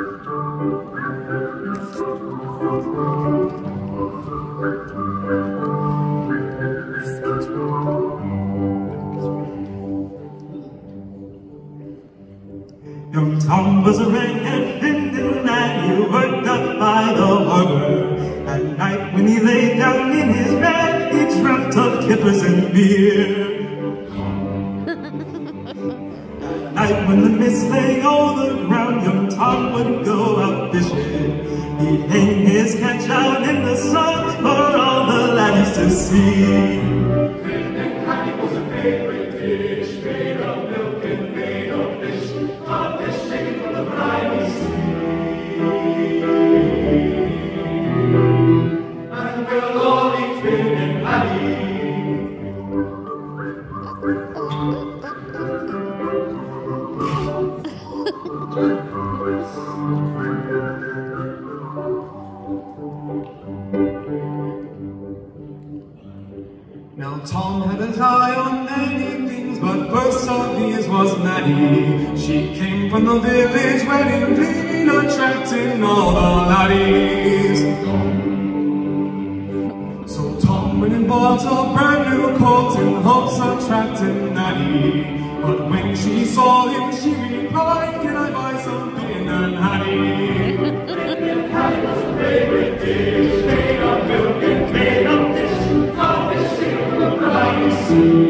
Young Tom was a redhead Finland lad, he worked up by the harbor. At night when he lay down in his bed, he dreamt of kippers and beer. When the mist lay over the ground, young Tom would go out fishing. He'd hang his catch out in the sun for all the laddies to see. Now Tom had his eye on many things, but first of these was Maddie. She came from the village wedding clean, attracting all the laddies. So Tom went and bought a brand new coat in hopes of attracting Maddie. But when she saw him, she replied, assim.